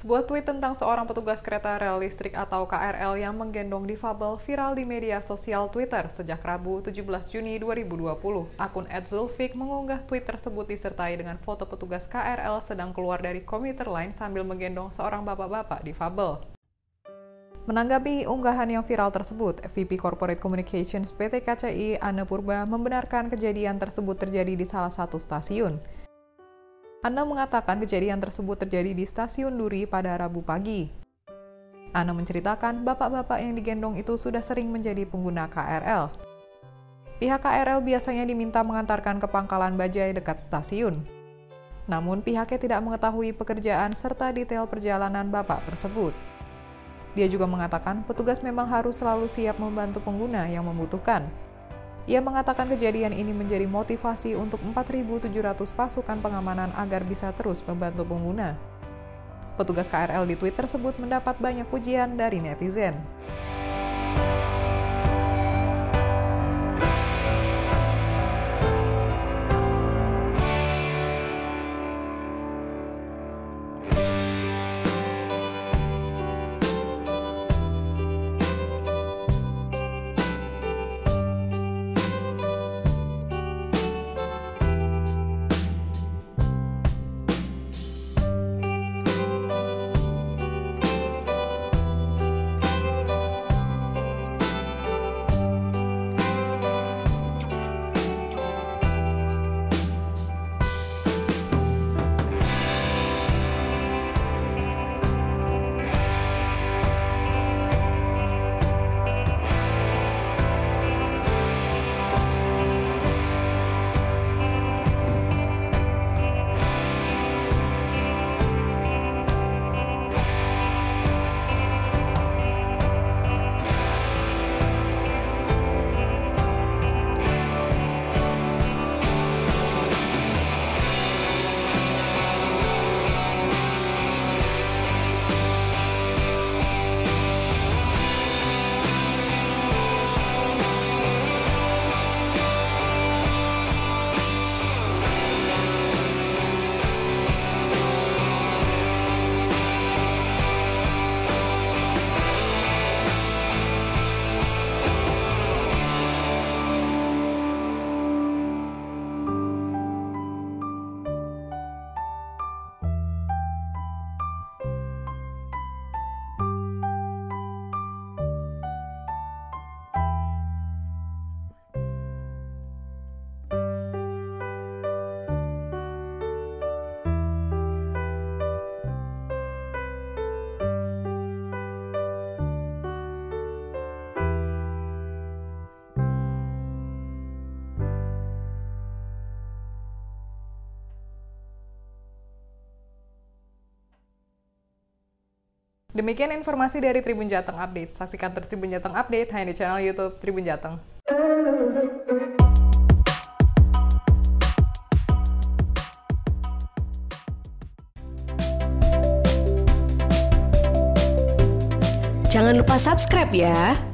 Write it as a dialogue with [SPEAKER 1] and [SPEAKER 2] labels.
[SPEAKER 1] Sebuah tweet tentang seorang petugas kereta rel listrik atau KRL yang menggendong difabel viral di media sosial Twitter sejak Rabu 17 Juni 2020. Akun @zulfik mengunggah tweet tersebut disertai dengan foto petugas KRL sedang keluar dari komuter lain sambil menggendong seorang bapak-bapak difabel. Menanggapi unggahan yang viral tersebut, VP Corporate Communications PT KCI Anne Purba membenarkan kejadian tersebut terjadi di salah satu stasiun. Ana mengatakan kejadian tersebut terjadi di stasiun Duri pada Rabu pagi. Ana menceritakan bapak-bapak yang digendong itu sudah sering menjadi pengguna KRL. Pihak KRL biasanya diminta mengantarkan ke pangkalan bajai dekat stasiun. Namun pihaknya tidak mengetahui pekerjaan serta detail perjalanan bapak tersebut. Dia juga mengatakan petugas memang harus selalu siap membantu pengguna yang membutuhkan, ia mengatakan kejadian ini menjadi motivasi untuk 4.700 pasukan pengamanan agar bisa terus membantu pengguna. Petugas KRL di Twitter tersebut mendapat banyak pujian dari netizen. Demikian informasi dari Tribun Jateng Update. Saksikan terus Tribun Jateng Update hanya di channel YouTube Tribun Jateng.
[SPEAKER 2] Jangan lupa subscribe ya.